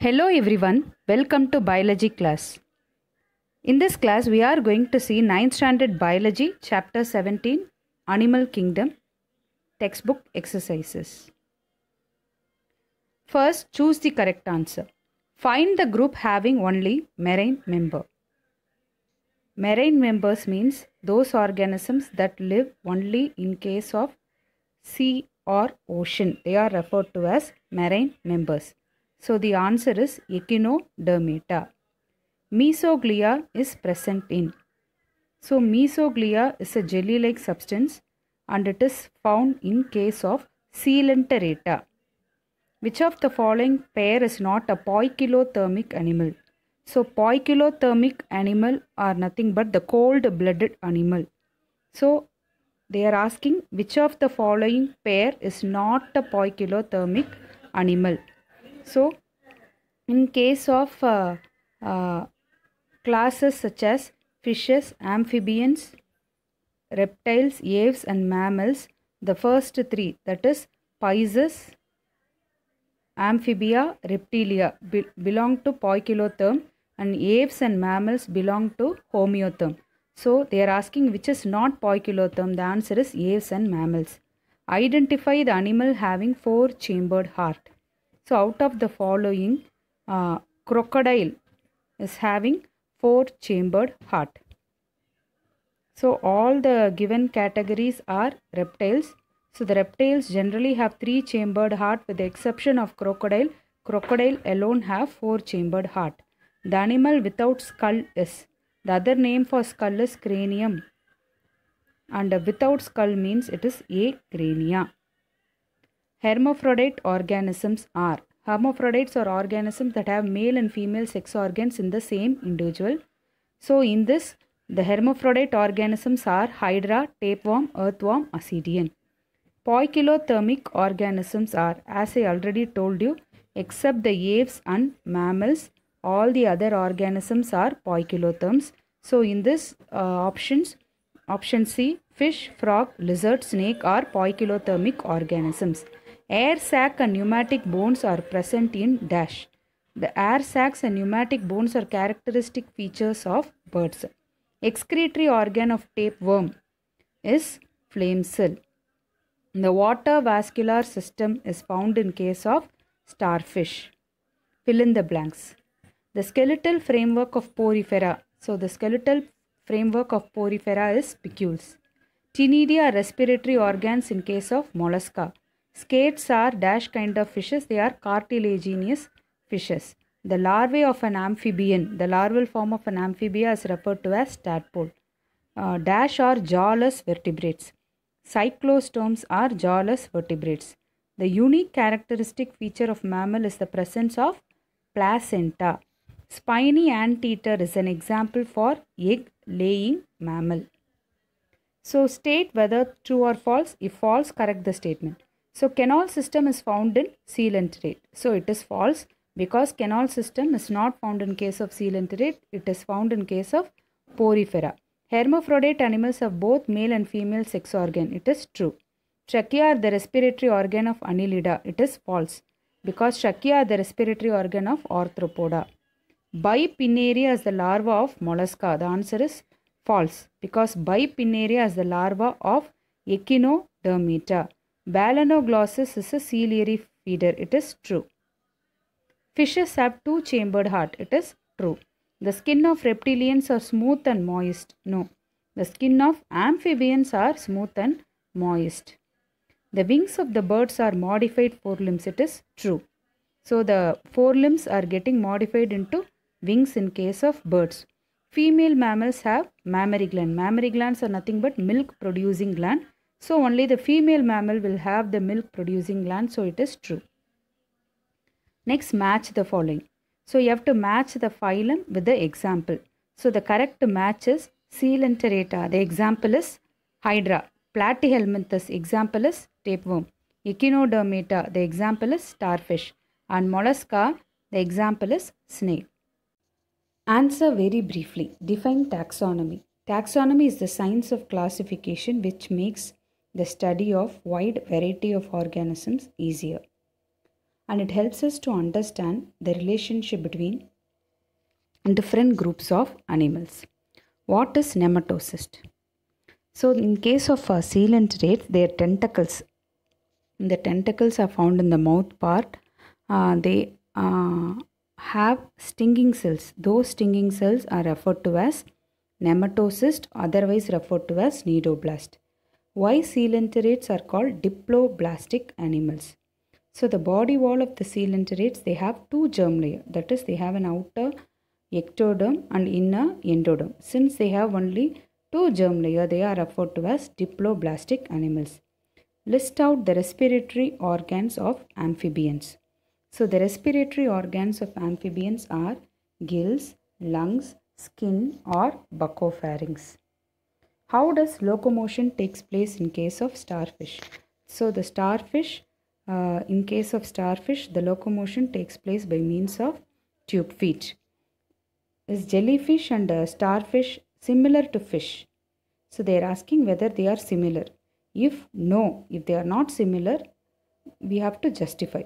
Hello everyone, welcome to biology class. In this class we are going to see 9th standard biology chapter 17 Animal Kingdom textbook exercises. First choose the correct answer. Find the group having only marine member. Marine members means those organisms that live only in case of sea or ocean. They are referred to as marine members. So the answer is Echinodermata. Mesoglea is present in. So mesoglea is a jelly-like substance and it is found in case of Coelenterata. Which of the following pair is not a poikilothermic animal? So poikilothermic animal are nothing but the cold-blooded animal. So they are asking which of the following pair is not a poikilothermic animal. So, in case of uh, uh, classes such as fishes, amphibians, reptiles, aves, and mammals, the first three that is Pisces, Amphibia, Reptilia be- belong to Poikilotherm, and aves and mammals belong to Homeotherm. So, they are asking which is not Poikilotherm. The answer is aves and mammals. Identify the animal having four chambered heart. So, out of the following, uh, crocodile is having four chambered heart. So, all the given categories are reptiles. So, the reptiles generally have three chambered heart with the exception of crocodile. Crocodile alone have four chambered heart. The animal without skull is. The other name for skull is cranium. And without skull means it is acrania. Hermaphrodite organisms are hermaphrodites are organisms that have male and female sex organs in the same individual. So, in this, the hermaphrodite organisms are hydra, tapeworm, earthworm, ascidian. Poikilothermic organisms are, as I already told you, except the aves and mammals, all the other organisms are poikilotherms. So, in this uh, options, option C, fish, frog, lizard, snake are poikilothermic organisms. Air sac and pneumatic bones are present in dash. The air sacs and pneumatic bones are characteristic features of birds. Excretory organ of tapeworm is flame cell. The water vascular system is found in case of starfish. Fill in the blanks. The skeletal framework of porifera. So the skeletal framework of porifera is spicules. Ctenidia are respiratory organs in case of mollusca. Skates are dash kind of fishes. They are cartilaginous fishes. The larvae of an amphibian, the larval form of an amphibia is referred to as tadpole. Uh, dash are jawless vertebrates. Cyclostomes are jawless vertebrates. The unique characteristic feature of mammal is the presence of placenta. Spiny anteater is an example for egg laying mammal. So state whether true or false. If false, correct the statement. So canal system is found in coelenterate. So it is false because canal system is not found in case of coelenterate. It is found in case of porifera. Hermaphrodite animals have both male and female sex organ. It is true. Trachea are the respiratory organ of Annelida. It is false because trachea are the respiratory organ of Arthropoda. Bipinnaria is the larva of mollusca. The answer is false because Bipinnaria is the larva of Echinodermata. Balanoglossus is a ciliary feeder. It is true. Fishes have two chambered heart. It is true. The skin of reptilians are smooth and moist. No. The skin of amphibians are smooth and moist. The wings of the birds are modified forelimbs. It is true. So the forelimbs are getting modified into wings in case of birds. Female mammals have mammary gland. Mammary glands are nothing but milk producing gland. So only the female mammal will have the milk producing gland. So it is true. Next match the following. So you have to match the phylum with the example. So the correct match is Coelenterata. The example is Hydra. Platyhelminthes. Example is tapeworm. Echinodermata. The example is starfish. And mollusca. The example is snake. Answer very briefly. Define taxonomy. Taxonomy is the science of classification which makes the study of wide variety of organisms easier. and it helps us to understand the relationship between different groups of animals. What is nematocyst? So, in case of uh, coelenterate, their tentacles, the tentacles are found in the mouth part. Uh, they uh, have stinging cells. Those stinging cells are referred to as nematocyst, otherwise referred to as cnidoblast. Why coelenterates are called diploblastic animals? So the body wall of the coelenterates, they have two germ layer. That is, they have an outer ectoderm and inner endoderm. Since they have only two germ layer, they are referred to as diploblastic animals. List out the respiratory organs of amphibians. So the respiratory organs of amphibians are gills, lungs, skin or buccopharynx. How does locomotion takes place in case of starfish? So the starfish, uh, in case of starfish, the locomotion takes place by means of tube feet. Is jellyfish and uh, starfish similar to fish? So they are asking whether they are similar. If no, if they are not similar, we have to justify.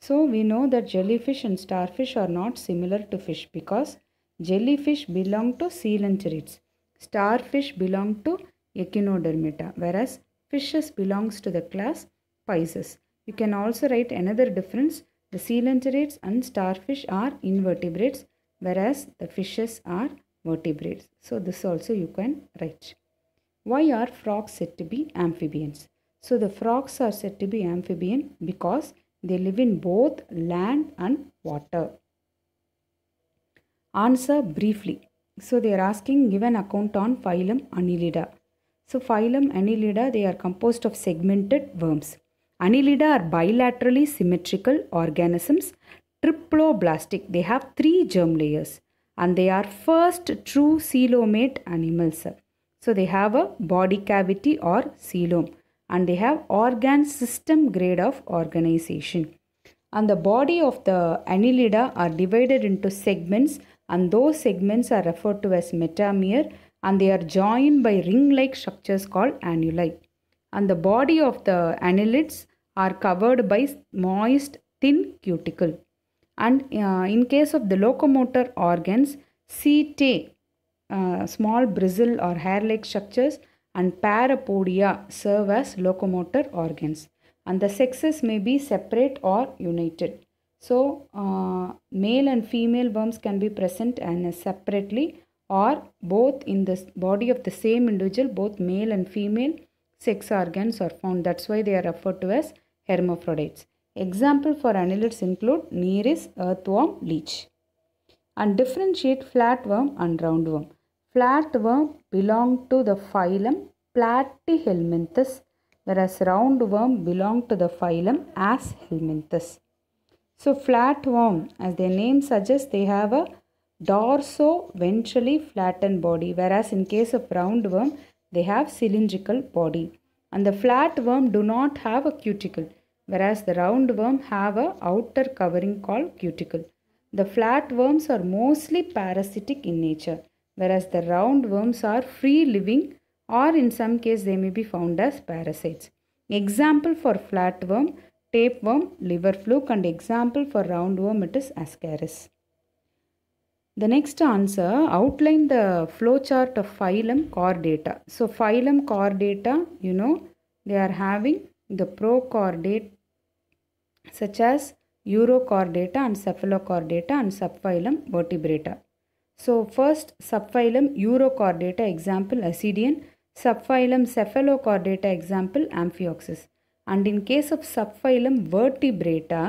So we know that jellyfish and starfish are not similar to fish because jellyfish belong to coelenterates. Starfish belong to Echinodermata whereas fishes belongs to the class Pisces. You can also write another difference. The coelenterates and starfish are invertebrates whereas the fishes are vertebrates. So this also you can write. Why are frogs said to be amphibians? So the frogs are said to be amphibian because they live in both land and water. Answer briefly. So they are asking give an account on phylum Annelida. So phylum Annelida they are composed of segmented worms. Annelida are bilaterally symmetrical organisms, triploblastic. They have three germ layers and they are first true coelomate animals. So they have a body cavity or coelom and they have organ system grade of organization. And the body of the annelida are divided into segments and those segments are referred to as metamere and they are joined by ring-like structures called annuli. And the body of the annelids are covered by moist thin cuticle. And uh, in case of the locomotor organs, setae, uh, small bristle or hair-like structures and parapodia serve as locomotor organs and the sexes may be separate or united. So, uh, male and female worms can be present and separately or both in the body of the same individual, both male and female sex organs are found. That's why they are referred to as hermaphrodites. Example for annelids include Nereis, earthworm, leech. And differentiate flatworm and roundworm. Flatworm belong to the phylum Platyhelminthes whereas roundworm belong to the phylum Aschelminthes. So flatworm as their name suggests they have a dorso-ventrally flattened body whereas in case of roundworm they have cylindrical body and the flatworm do not have a cuticle whereas the roundworm have a outer covering called cuticle. The flatworms are mostly parasitic in nature whereas the roundworms are free living or in some case they may be found as parasites. Example for flatworm, tapeworm, liver fluke and example for roundworm it is ascaris. The next answer outline the flowchart of phylum chordata. So phylum chordata, you know, they are having the prochordate such as urochordata and cephalochordata and subphylum vertebrata. So first subphylum urochordata example Ascidian subphylum cephalochordata example amphioxus and in case of subphylum vertebrata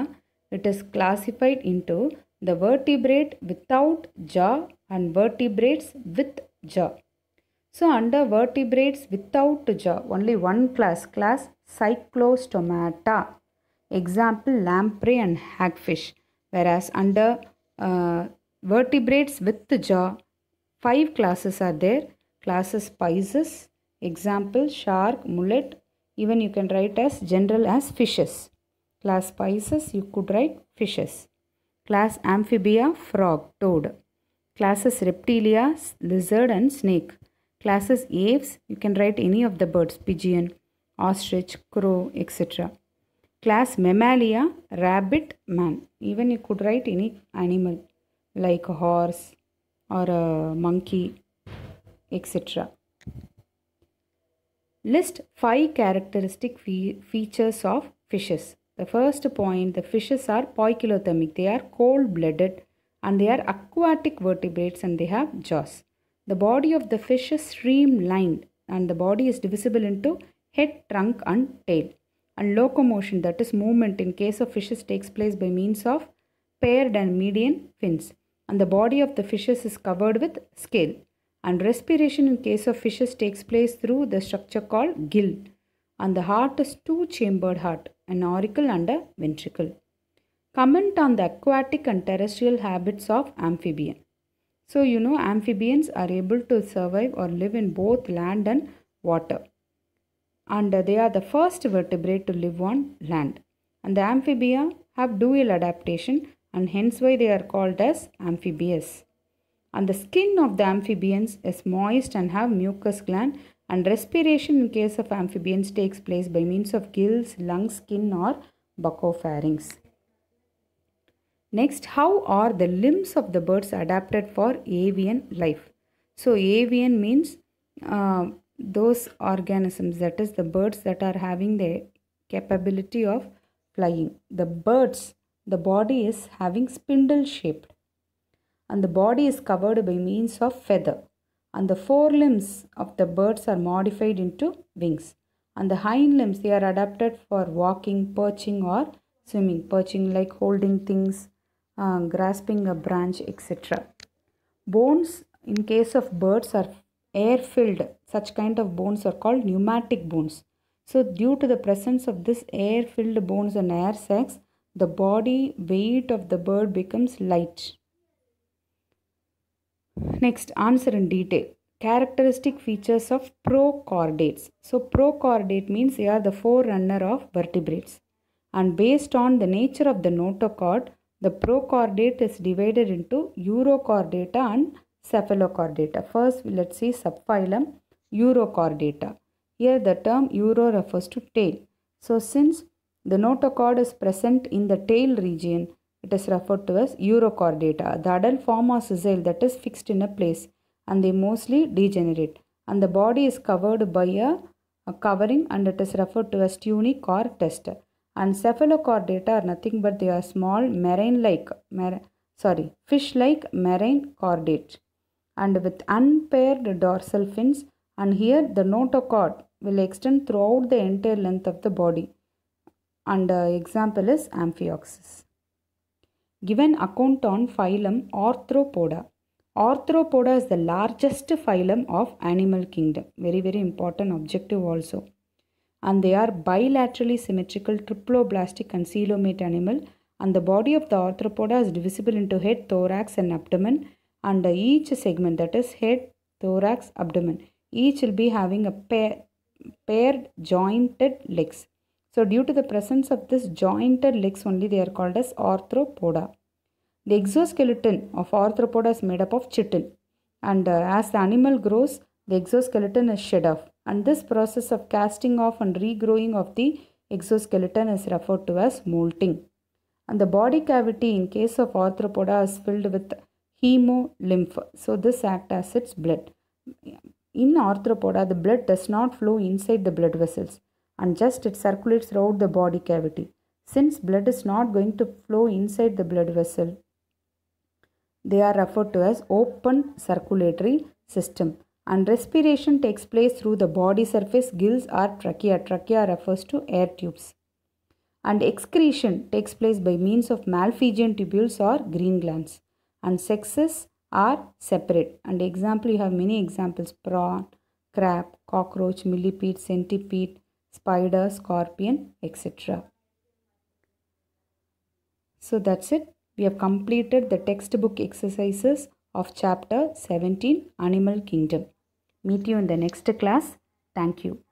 it is classified into the vertebrate without jaw and vertebrates with jaw. So under vertebrates without jaw only one class class cyclostomata example lamprey and hagfish whereas under uh, vertebrates with jaw five classes are there classes Pisces, Example shark, mullet. Even you can write as general as fishes. Class Pisces you could write fishes. Class Amphibia frog, toad. Classes Reptilia lizard and snake. Classes Aves you can write any of the birds pigeon, ostrich, crow etc. Class Mammalia, rabbit, man. Even you could write any animal like a horse or a monkey, etc. List five characteristic fe- features of fishes. The first point the fishes are poikilothermic, they are cold blooded and they are aquatic vertebrates and they have jaws. The body of the fish is streamlined and the body is divisible into head, trunk, and tail. And locomotion, that is movement, in case of fishes takes place by means of paired and median fins. And the body of the fishes is covered with scale. And respiration in case of fishes takes place through the structure called gill. And the heart is two chambered heart, an auricle and a ventricle. Comment on the aquatic and terrestrial habits of amphibian. So, you know, amphibians are able to survive or live in both land and water. And they are the first vertebrate to live on land. And the amphibia have dual adaptation and hence why they are called as amphibious. And the skin of the amphibians is moist and have mucus gland and respiration in case of amphibians takes place by means of gills, lungs, skin or buccopharynx. Next, how are the limbs of the birds adapted for avian life? So, avian means uh, those organisms, that is, the birds that are having the capability of flying. The birds, the body is having spindle shaped, and the body is covered by means of feather. And the forelimbs of the birds are modified into wings. And the hind limbs, they are adapted for walking, perching, or swimming. Perching like holding things, uh, grasping a branch, etc. Bones, in case of birds, are air filled. Such kind of bones are called pneumatic bones. So, due to the presence of this air filled bones and air sacs, the body weight of the bird becomes light. Next, answer in detail. Characteristic features of prochordates. So, prochordate means they are the forerunner of vertebrates. And based on the nature of the notochord, the prochordate is divided into urochordata and cephalochordata. First, let's see subphylum urochordata. Here, the term uro refers to tail. So, since the notochord is present in the tail region, it is referred to as urochordata. The adult form are sessile that is fixed in a place and they mostly degenerate. And the body is covered by a, a covering and it is referred to as tunic or tester. And cephalochordata are nothing but they are small marine-like, mar- sorry, fish-like marine chordate and with unpaired dorsal fins and here the notochord will extend throughout the entire length of the body and uh, example is amphioxus. Given account on phylum Arthropoda. Arthropoda is the largest phylum of animal kingdom. Very very important objective also. And they are bilaterally symmetrical triploblastic and coelomate animal and the body of the arthropoda is divisible into head, thorax and abdomen and each segment that is head, thorax, abdomen each will be having a pair, paired jointed legs. So due to the presence of this jointed legs only they are called as arthropoda. The exoskeleton of arthropoda is made up of chitin and uh, as the animal grows the exoskeleton is shed off and this process of casting off and regrowing of the exoskeleton is referred to as molting. And the body cavity in case of arthropoda is filled with hemolymph. So this acts as its blood. In arthropoda, the blood does not flow inside the blood vessels and just it circulates throughout the body cavity. Since blood is not going to flow inside the blood vessel, they are referred to as open circulatory system. And respiration takes place through the body surface. Gills or trachea trachea refers to air tubes. And excretion takes place by means of Malpighian tubules or green glands. And sexes are separate. And example you have many examples. Prawn crab cockroach millipede centipede spider scorpion etc so that's it we have completed the textbook exercises of chapter 17 Animal Kingdom. Meet you in the next class. Thank you.